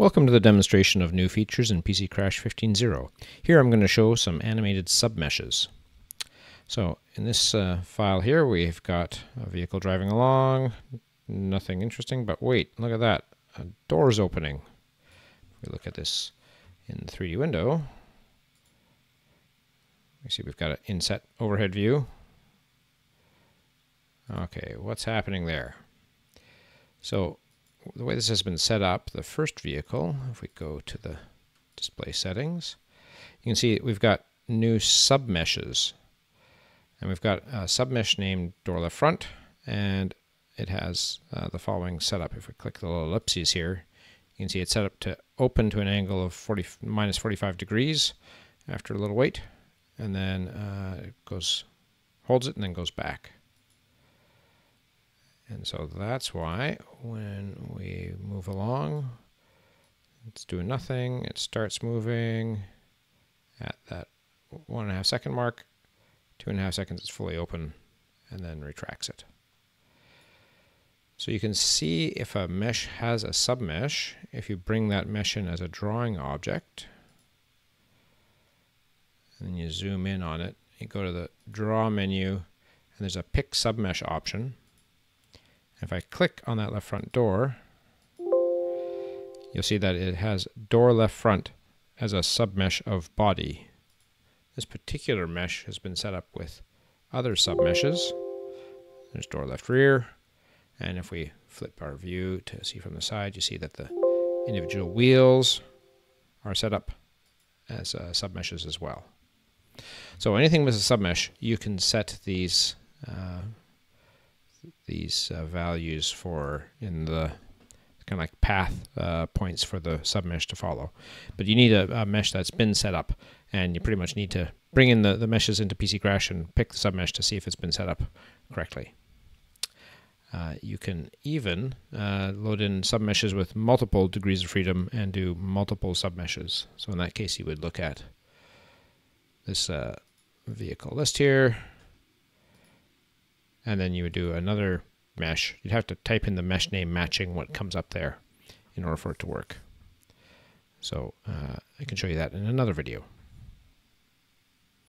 Welcome to the demonstration of new features in PC Crash 15.0. Here I'm going to show some animated submeshes. So in this uh, file here we've got a vehicle driving along, nothing interesting, but wait, look at that, a door's opening. If we look at this in the 3D window, we see we've got an inset overhead view. Okay, what's happening there? So the way this has been set up, the first vehicle, if we go to the display settings, you can see we've got new submeshes. And we've got a submesh named door left front, and it has uh, the following setup. If we click the little ellipses here, you can see it's set up to open to an angle of 40, minus 45 degrees after a little wait, and then uh, it goes, holds it, and then goes back. And so that's why when we move along, it's doing nothing. It starts moving at that one and a half second mark. Two and a half seconds, it's fully open and then retracts it. So you can see if a mesh has a submesh, if you bring that mesh in as a drawing object, and you zoom in on it, you go to the draw menu, and there's a pick submesh option. If I click on that left front door, you'll see that it has door left front as a submesh of body. This particular mesh has been set up with other submeshes. There's door left rear. And if we flip our view to see from the side, you see that the individual wheels are set up as uh, submeshes as well. So anything with a submesh, you can set these uh, these uh, values for in the kind of like path uh, points for the submesh to follow. But you need a, a, mesh that's been set up, and you pretty much need to bring in the, the meshes into PC Crash and pick the submesh to see if it's been set up correctly. Uh, you can even uh, load in submeshes with multiple degrees of freedom and do multiple submeshes. So in that case, you would look at this uh, vehicle list here, and then you would do another mesh. You'd have to type in the mesh name matching what comes up there in order for it to work. So uh, I can show you that in another video.